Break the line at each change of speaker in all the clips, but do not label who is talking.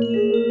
Música hum.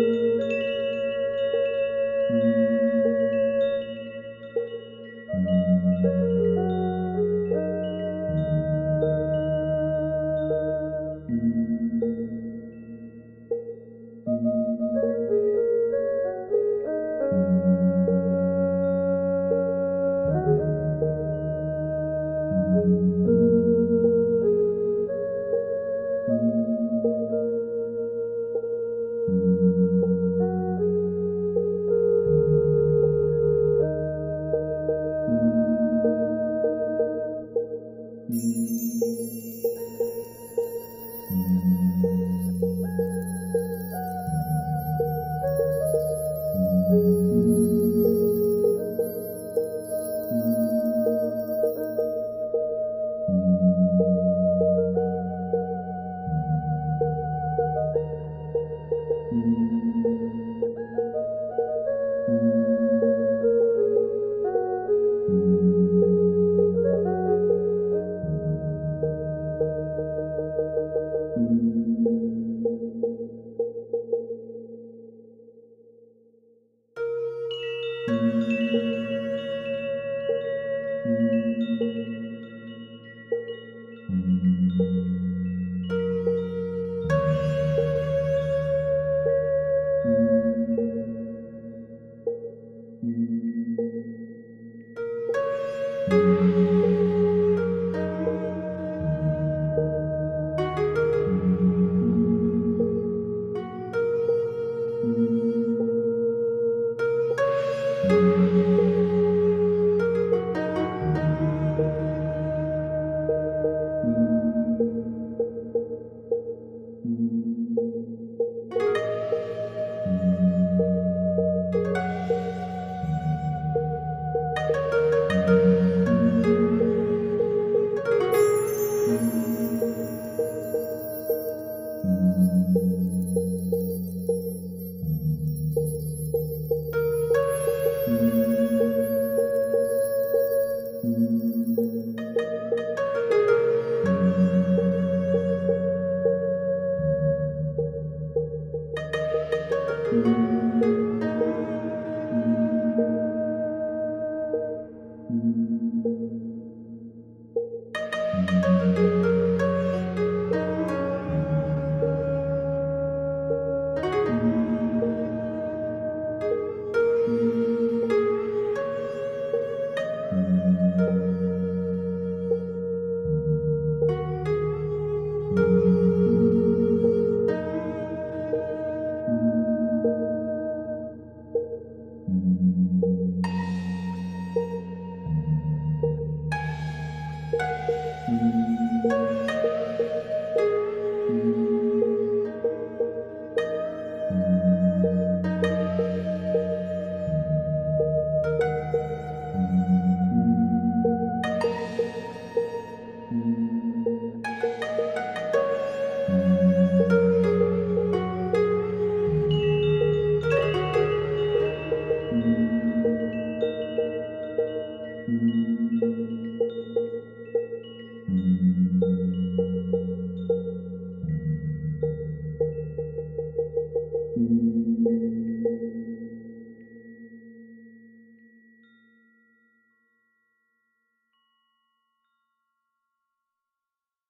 thank you thank you